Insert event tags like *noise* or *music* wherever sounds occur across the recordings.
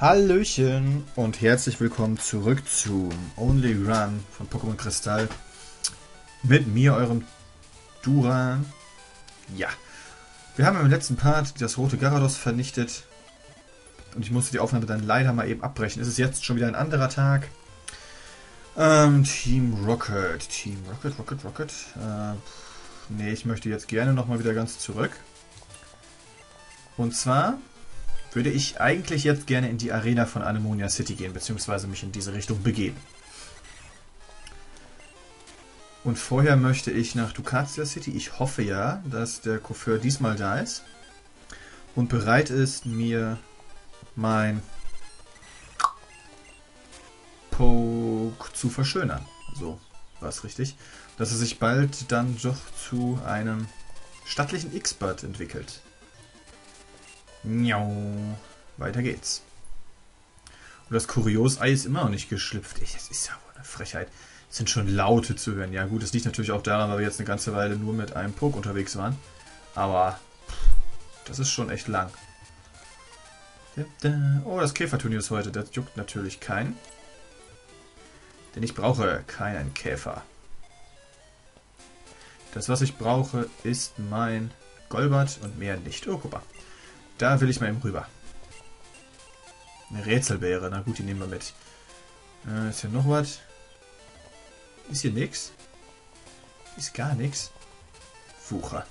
Hallöchen und herzlich willkommen zurück zum Only Run von Pokémon Kristall. Mit mir, eurem Duran. Ja, wir haben im letzten Part das rote Garados vernichtet. Und ich musste die Aufnahme dann leider mal eben abbrechen. Es ist jetzt schon wieder ein anderer Tag. Ähm, Team Rocket. Team Rocket, Rocket, Rocket. Äh, nee, ich möchte jetzt gerne nochmal wieder ganz zurück. Und zwar würde ich eigentlich jetzt gerne in die Arena von Anemonia City gehen, beziehungsweise mich in diese Richtung begeben. Und vorher möchte ich nach Ducatia City. Ich hoffe ja, dass der Chauffeur diesmal da ist und bereit ist, mir mein Poke zu verschönern. So, war es richtig. Dass er sich bald dann doch zu einem stattlichen X-Bud entwickelt. Miau. Weiter geht's. Und das Kurios-Ei ist immer noch nicht geschlüpft. Das ist ja wohl eine Frechheit. Es sind schon Laute zu hören. Ja gut, das liegt natürlich auch daran, weil wir jetzt eine ganze Weile nur mit einem Poke unterwegs waren. Aber das ist schon echt lang. Oh, das Käferturnier ist heute. Das juckt natürlich keinen. Denn ich brauche keinen Käfer. Das, was ich brauche, ist mein Golbert und mehr nicht. Oh, guck mal. Da will ich mal eben rüber. Eine Rätselbeere. Na gut, die nehmen wir mit. Äh, ist hier noch was? Ist hier nix? Ist gar nichts. Wucher.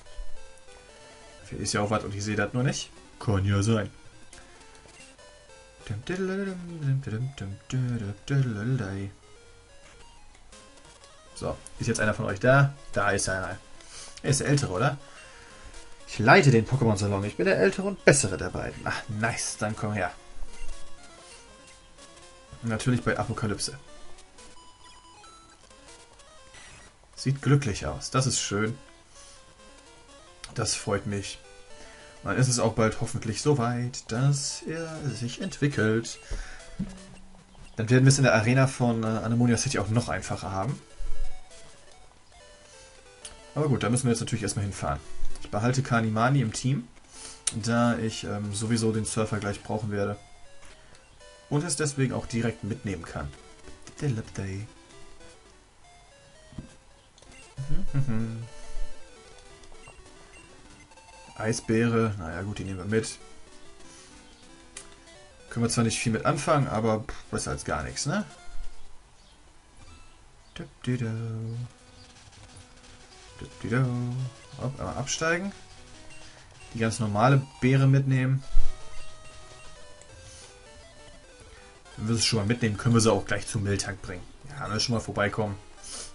Hier ist ja auch was und ich sehe das nur nicht. Kann ja sein. So, ist jetzt einer von euch da? Da ist einer. Er ist der Ältere, oder? Ich leite den Pokémon-Salon. Ich bin der ältere und bessere der beiden. Ach, nice. Dann komm her. Natürlich bei Apokalypse. Sieht glücklich aus. Das ist schön. Das freut mich. dann ist es auch bald hoffentlich so weit, dass er sich entwickelt. Dann werden wir es in der Arena von äh, Anemonia City auch noch einfacher haben. Aber gut, da müssen wir jetzt natürlich erstmal hinfahren. Ich behalte Kanimani im Team, da ich ähm, sowieso den Surfer gleich brauchen werde. Und es deswegen auch direkt mitnehmen kann. Eisbeere, naja gut, die nehmen wir mit. Können wir zwar nicht viel mit anfangen, aber besser als gar nichts, ne? Hopp, einmal absteigen. Die ganz normale Beere mitnehmen. Wenn wir sie schon mal mitnehmen, können wir sie auch gleich zum Mülltank bringen. Ja, dann schon mal vorbeikommen.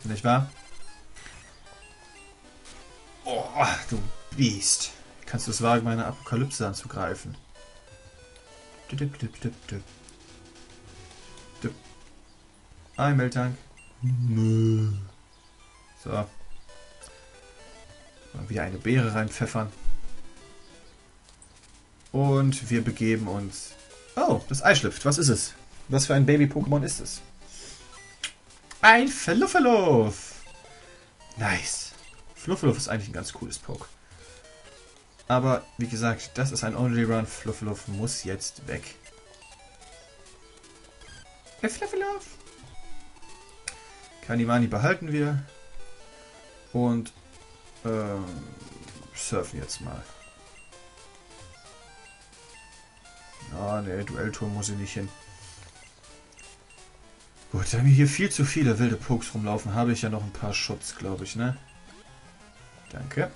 Nicht wahr? Oh, du Biest. Kannst du es wagen, meine Apokalypse anzugreifen? Ein Mülltank. So. Wieder eine Beere reinpfeffern. Und wir begeben uns... Oh, das Ei schlüpft. Was ist es? Was für ein Baby-Pokémon ist es? Ein Fluffeluff! Nice. Fluffeluff ist eigentlich ein ganz cooles Poke. Aber, wie gesagt, das ist ein Only Run. Fluffeluff muss jetzt weg. Hey, Fluffeluff! Kanimani behalten wir. Und ähm, surfen jetzt mal. Ah, ne, Duellturm muss ich nicht hin. Gut, da mir hier viel zu viele wilde Pokes rumlaufen, habe ich ja noch ein paar Schutz, glaube ich, ne? Danke.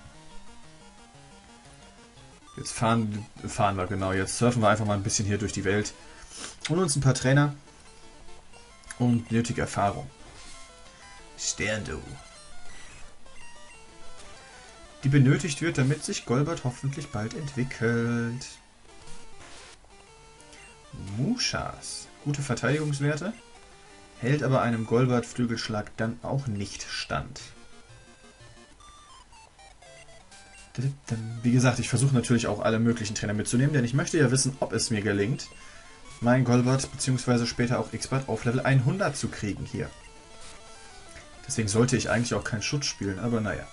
Jetzt fahren, fahren wir, genau. Jetzt surfen wir einfach mal ein bisschen hier durch die Welt. Und uns ein paar Trainer. Und nötige Erfahrung. Stern, du die benötigt wird, damit sich Golbert hoffentlich bald entwickelt. Mushas. Gute Verteidigungswerte, hält aber einem Golbert-Flügelschlag dann auch nicht stand. Wie gesagt, ich versuche natürlich auch alle möglichen Trainer mitzunehmen, denn ich möchte ja wissen, ob es mir gelingt, mein Golbert bzw. später auch Xbert auf Level 100 zu kriegen hier. Deswegen sollte ich eigentlich auch keinen Schutz spielen, aber naja.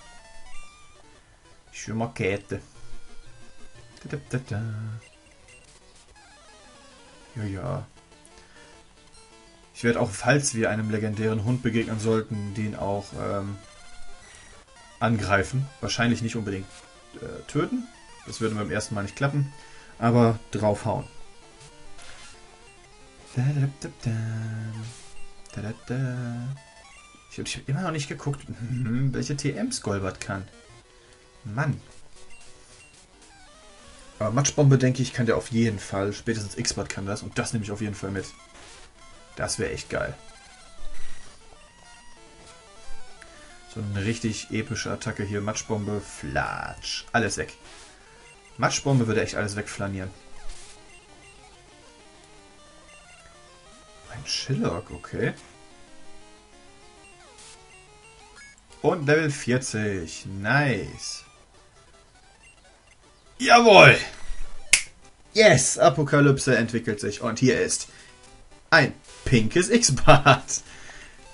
Schwimmerkette. Ja, ja. Ich werde auch, falls wir einem legendären Hund begegnen sollten, den auch ähm, angreifen. Wahrscheinlich nicht unbedingt äh, töten. Das würde beim ersten Mal nicht klappen. Aber draufhauen. Da, da, da, da. Da, da, da. Ich habe immer noch nicht geguckt, *laughs* welche TMs Golbert kann. Mann. Aber Matschbombe, denke ich, kann der auf jeden Fall. Spätestens X-Bot kann das. Und das nehme ich auf jeden Fall mit. Das wäre echt geil. So eine richtig epische Attacke hier. Matschbombe, Flatsch. Alles weg. Matschbombe würde echt alles wegflanieren. Ein Chillock, okay. Und Level 40. Nice. Jawohl! Yes! Apokalypse entwickelt sich. Und hier ist ein pinkes X-Bad.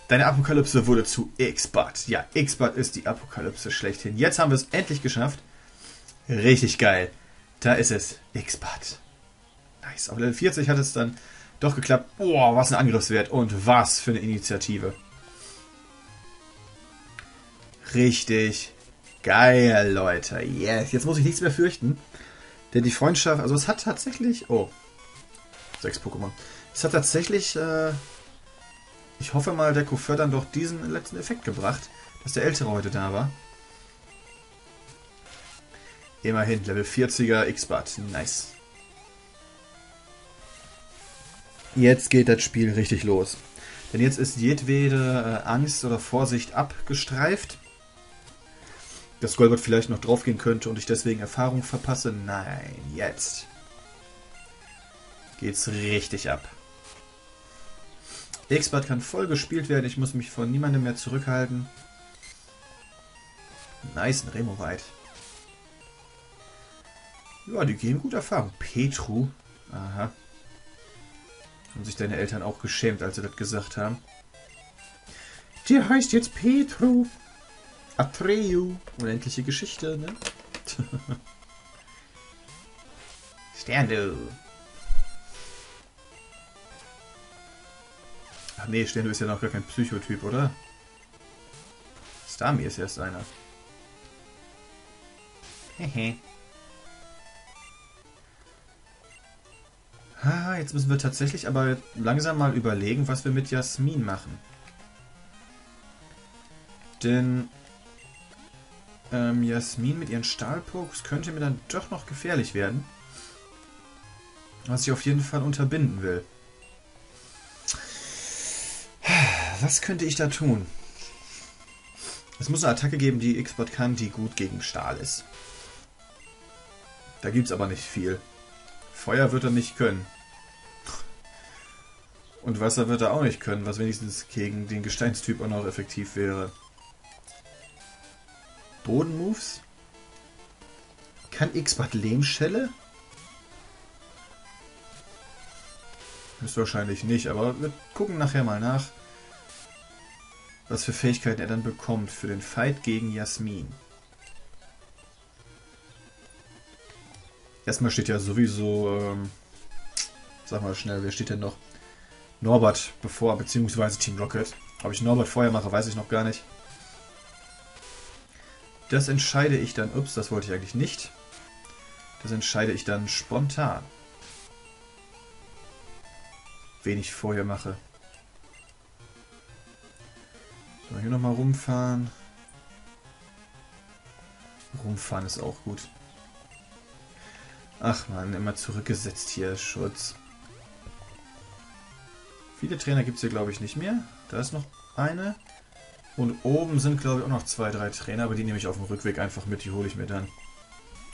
Deine Apokalypse wurde zu X-Bad. Ja, X-Bad ist die Apokalypse schlechthin. Jetzt haben wir es endlich geschafft. Richtig geil. Da ist es. X-Bad. Nice. Auf Level 40 hat es dann doch geklappt. Boah, was ein Angriffswert. Und was für eine Initiative. Richtig geil, Leute. Yes. Jetzt muss ich nichts mehr fürchten. Denn die Freundschaft, also es hat tatsächlich... Oh. Sechs Pokémon. Es hat tatsächlich... Äh, ich hoffe mal, der Koffer dann doch diesen letzten Effekt gebracht, dass der Ältere heute da war. Immerhin, Level 40er X-Bad. Nice. Jetzt geht das Spiel richtig los. Denn jetzt ist jedwede äh, Angst oder Vorsicht abgestreift dass Golbert vielleicht noch draufgehen könnte und ich deswegen Erfahrung verpasse. Nein, jetzt geht's richtig ab. Expert kann voll gespielt werden. Ich muss mich von niemandem mehr zurückhalten. Nice, ein Remo weit. Ja, die geben gut Erfahrung. Petru. Aha. Haben sich deine Eltern auch geschämt, als sie das gesagt haben. Der heißt jetzt Petru. Atreu. Unendliche Geschichte, ne? *laughs* Sterndu. Ach nee, Sterndu ist ja noch gar kein Psychotyp, oder? Stami ist erst einer. Hehe. Ah, jetzt müssen wir tatsächlich aber langsam mal überlegen, was wir mit Jasmin machen. Denn ähm, Jasmin mit ihren Stahlpokes könnte mir dann doch noch gefährlich werden. Was ich auf jeden Fall unterbinden will. Was könnte ich da tun? Es muss eine Attacke geben, die X-Bot kann, die gut gegen Stahl ist. Da gibt es aber nicht viel. Feuer wird er nicht können. Und Wasser wird er auch nicht können, was wenigstens gegen den Gesteinstyp auch noch effektiv wäre. Bodenmoves. Kann X-Bad Lehmschelle? Ist wahrscheinlich nicht, aber wir gucken nachher mal nach, was für Fähigkeiten er dann bekommt für den Fight gegen Jasmin. Erstmal steht ja sowieso, ähm, sag mal schnell, wer steht denn noch? Norbert bevor, beziehungsweise Team Rocket. Ob ich Norbert vorher mache, weiß ich noch gar nicht. Das entscheide ich dann, ups, das wollte ich eigentlich nicht. Das entscheide ich dann spontan. Wen ich vorher mache. So, hier nochmal rumfahren. Rumfahren ist auch gut. Ach man, immer zurückgesetzt hier, Schutz. Viele Trainer gibt es hier, glaube ich, nicht mehr. Da ist noch eine. Und oben sind, glaube ich, auch noch zwei, drei Trainer, aber die nehme ich auf dem Rückweg einfach mit, die hole ich mir dann.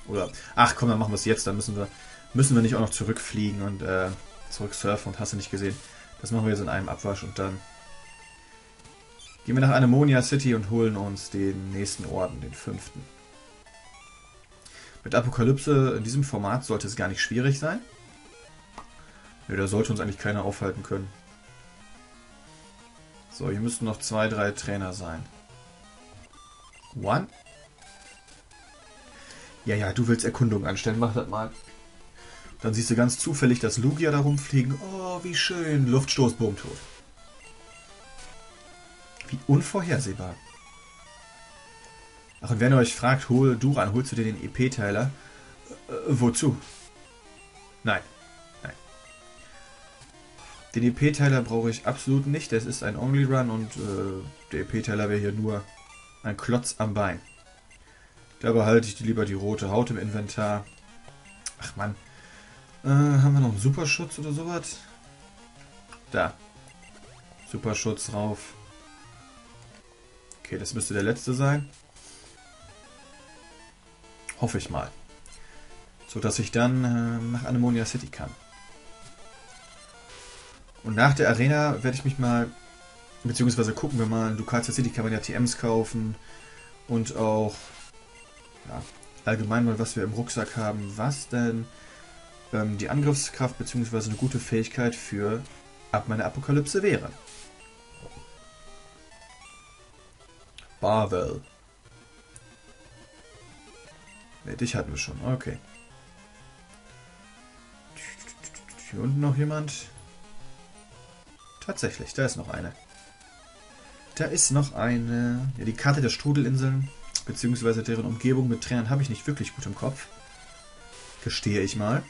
Oder, ach komm, dann machen wir es jetzt, dann müssen wir, müssen wir nicht auch noch zurückfliegen und äh, zurücksurfen und hast du nicht gesehen. Das machen wir jetzt in einem Abwasch und dann gehen wir nach Anemonia City und holen uns den nächsten Orden, den fünften. Mit Apokalypse in diesem Format sollte es gar nicht schwierig sein. Nö, da sollte uns eigentlich keiner aufhalten können. So, hier müssten noch zwei, drei Trainer sein. One. Ja, ja, du willst Erkundung anstellen. Mach das mal. Dann siehst du ganz zufällig das Lugia da rumfliegen. Oh, wie schön. Luftstoß, Boom, tot. Wie unvorhersehbar. Ach, und wenn ihr euch fragt, hol Duran, holst du dir den EP-Teiler? Äh, wozu? Nein. Den EP-Teiler brauche ich absolut nicht. Das ist ein Only-Run und äh, der EP-Teiler wäre hier nur ein Klotz am Bein. Da behalte ich lieber die rote Haut im Inventar. Ach man. Äh, haben wir noch einen Superschutz oder sowas? Da. Superschutz drauf. Okay, das müsste der letzte sein. Hoffe ich mal. So dass ich dann äh, nach Anemonia City kann. Und nach der Arena werde ich mich mal, beziehungsweise gucken wir mal, in Ducatia City kann man ja TMs kaufen und auch ja, allgemein mal, was wir im Rucksack haben, was denn ähm, die Angriffskraft beziehungsweise eine gute Fähigkeit für ab meiner Apokalypse wäre. Barwell. Ne, dich hatten wir schon. Okay. Hier unten noch jemand. Tatsächlich, da ist noch eine. Da ist noch eine. Ja, die Karte der Strudelinseln, beziehungsweise deren Umgebung mit Tränen, habe ich nicht wirklich gut im Kopf. Gestehe ich mal.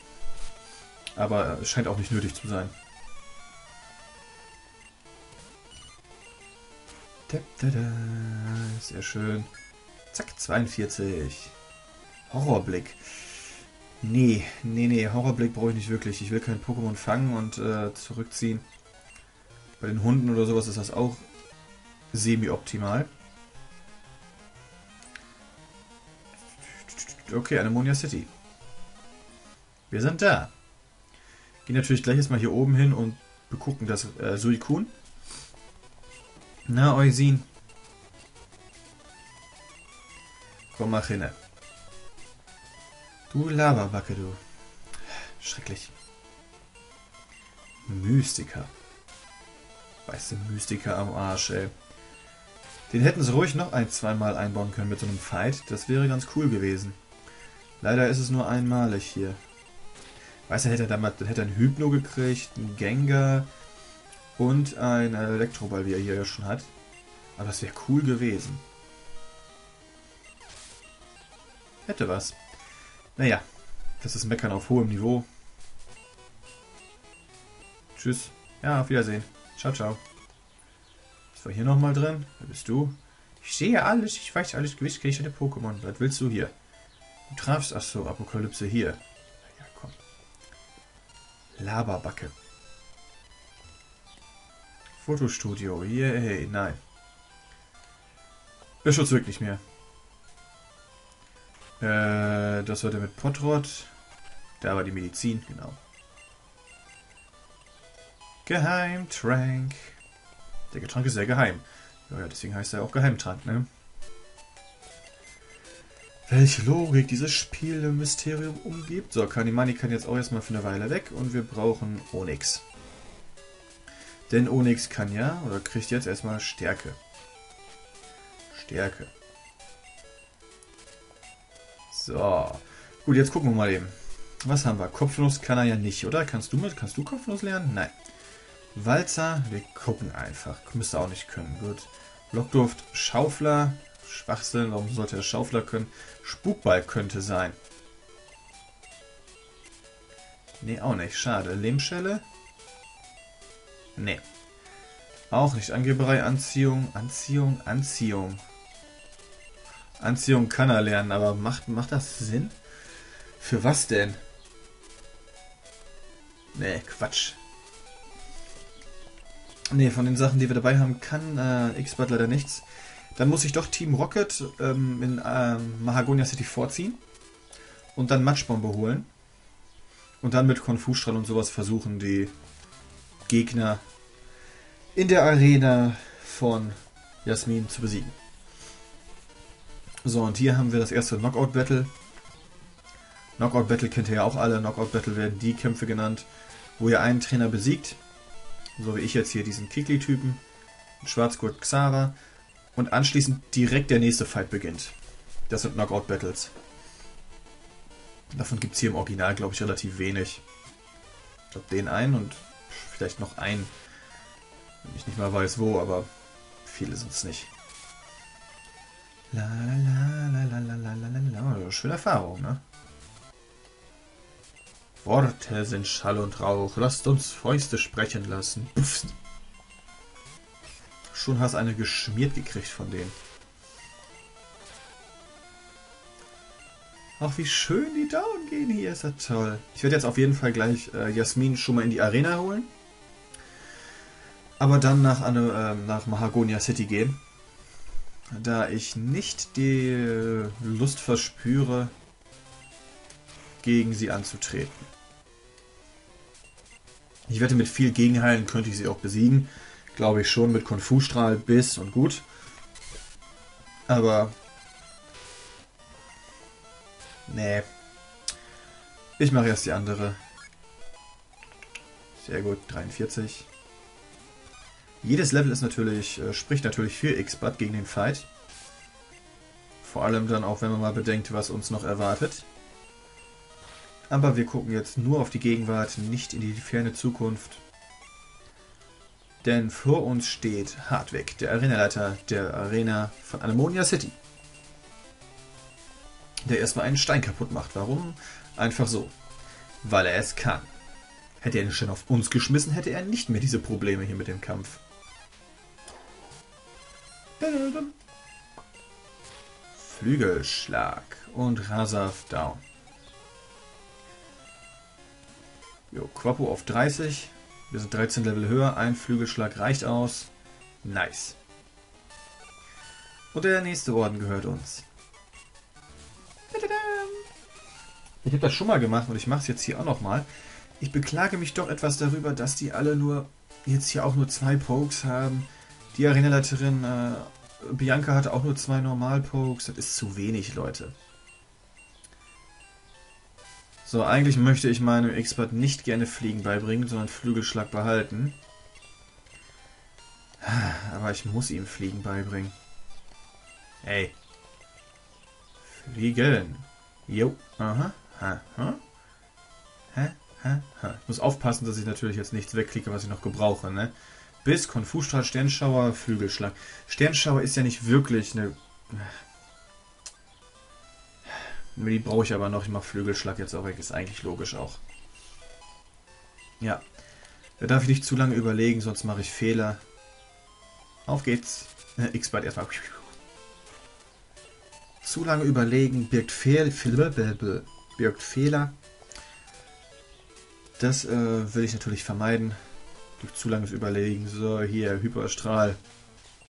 Aber es scheint auch nicht nötig zu sein. Sehr schön. Zack, 42. Horrorblick. Nee, nee, nee, Horrorblick brauche ich nicht wirklich. Ich will kein Pokémon fangen und äh, zurückziehen. Bei den Hunden oder sowas ist das auch semi-optimal. Okay, Anemonia City. Wir sind da. Gehen natürlich gleich erstmal hier oben hin und begucken das äh, Suikun. Na, Eusin. Komm mal hin. Du Lavabacke, du. Schrecklich. Mystiker. Weißt du, Mystiker am Arsch, ey. Den hätten sie ruhig noch ein, zweimal einbauen können mit so einem Fight. Das wäre ganz cool gewesen. Leider ist es nur einmalig hier. Weißt du, hätte er damals, hätte er einen Hypno gekriegt, einen Gengar und ein Elektroball, wie er hier ja schon hat. Aber das wäre cool gewesen. Hätte was. Naja, das ist Meckern auf hohem Niveau. Tschüss. Ja, auf Wiedersehen. Ciao, ciao. Was war hier nochmal drin? Wer bist du? Ich sehe alles, ich weiß alles, gewiss kenne ich deine Pokémon. Was willst du hier? Du trafst, ach so, Apokalypse hier. Ja, komm. Laberbacke. Fotostudio, yay, nein. Beschutz wirklich mehr. Äh, das war der mit Potrot. Da war die Medizin, genau. Geheimtrank. Der Getränk ist sehr geheim. Ja, deswegen heißt er auch Geheimtrank, ne? Welche Logik dieses Spiel im Mysterium umgibt. So, Kanimani kann jetzt auch erstmal für eine Weile weg und wir brauchen Onyx. Denn Onyx kann ja, oder kriegt jetzt erstmal Stärke. Stärke. So. Gut, jetzt gucken wir mal eben. Was haben wir? Kopfnuss kann er ja nicht, oder? Kannst du mit? Kannst du Kopfnuss lernen? Nein. Walzer, wir gucken einfach. Müsste auch nicht können. Gut. Lockduft, Schaufler. Schwachsinn, warum sollte er Schaufler können? Spukball könnte sein. Nee, auch nicht. Schade. Lehmschelle? Nee. Auch nicht. Angeberei, Anziehung, Anziehung, Anziehung. Anziehung kann er lernen, aber macht, macht das Sinn? Für was denn? Nee, Quatsch. Nee, von den Sachen, die wir dabei haben, kann äh, X-Bud leider nichts. Dann muss ich doch Team Rocket ähm, in ähm, Mahagonia City vorziehen und dann Matschbombe holen. Und dann mit Konfusstrahl und sowas versuchen, die Gegner in der Arena von Jasmin zu besiegen. So, und hier haben wir das erste Knockout-Battle. Knockout-Battle kennt ihr ja auch alle. Knockout-Battle werden die Kämpfe genannt, wo ihr einen Trainer besiegt. So wie ich jetzt hier diesen Kikli-Typen. Schwarzgurt Xara. Und anschließend direkt der nächste Fight beginnt. Das sind Knockout-Battles. Davon gibt es hier im Original, glaube ich, relativ wenig. Ich glaube, den einen und vielleicht noch einen. Wenn ich nicht mal weiß wo, aber viele sind es nicht. La la la la la la la la. Schöne Erfahrung, ne? Worte sind Schall und Rauch. Lasst uns Fäuste sprechen lassen. Pfft. Schon hast eine geschmiert gekriegt von denen. Ach, wie schön die down gehen hier. Ist ja toll. Ich werde jetzt auf jeden Fall gleich äh, Jasmin schon mal in die Arena holen. Aber dann nach, eine, äh, nach Mahagonia City gehen. Da ich nicht die Lust verspüre, gegen sie anzutreten. Ich wette, mit viel Gegenheilen könnte ich sie auch besiegen. Glaube ich schon, mit Konfustrahl, Biss und gut. Aber Nee. Ich mache erst die andere. Sehr gut, 43. Jedes Level ist natürlich, äh, spricht natürlich für X-Bud gegen den Fight. Vor allem dann auch, wenn man mal bedenkt, was uns noch erwartet. Aber wir gucken jetzt nur auf die Gegenwart, nicht in die ferne Zukunft. Denn vor uns steht Hardwick, der Arenaleiter der Arena von Anemonia City der erstmal einen Stein kaputt macht. Warum? Einfach so. Weil er es kann. Hätte er den Stein auf uns geschmissen, hätte er nicht mehr diese Probleme hier mit dem Kampf. Flügelschlag und Rasaf down. Jo, Quapo auf 30. Wir sind 13 Level höher. Ein Flügelschlag reicht aus. Nice. Und der nächste Orden gehört uns. Ich habe das schon mal gemacht und ich mache es jetzt hier auch nochmal. Ich beklage mich doch etwas darüber, dass die alle nur jetzt hier auch nur zwei Pokes haben. Die Arenaleiterin äh, Bianca hatte auch nur zwei Normal-Pokes. Das ist zu wenig, Leute. So, eigentlich möchte ich meinem Expert nicht gerne Fliegen beibringen, sondern Flügelschlag behalten. Aber ich muss ihm Fliegen beibringen. Hey. Fliegen. Jo, aha. Ha, ha? Hä? Hä? Hä? Ich muss aufpassen, dass ich natürlich jetzt nichts wegklicke, was ich noch gebrauche, ne? Bis, Konfusstrahl, Sternschauer, Flügelschlag. Sternschauer ist ja nicht wirklich eine... Die brauche ich aber noch. Ich mache Flügelschlag jetzt auch weg. Ist eigentlich logisch auch. Ja. Da darf ich nicht zu lange überlegen, sonst mache ich Fehler. Auf geht's. *laughs* X-Byte erstmal. Zu lange überlegen birgt Fehl birgt Fehler. Das äh, will ich natürlich vermeiden. Durch zu langes Überlegen. So, hier, Hyperstrahl.